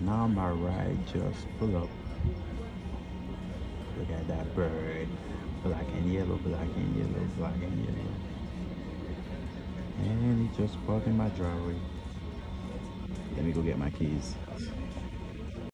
Now my ride just pull up. Look at that bird. Black and yellow, black and yellow, black and yellow. And he just parked in my driveway. Let me go get my keys.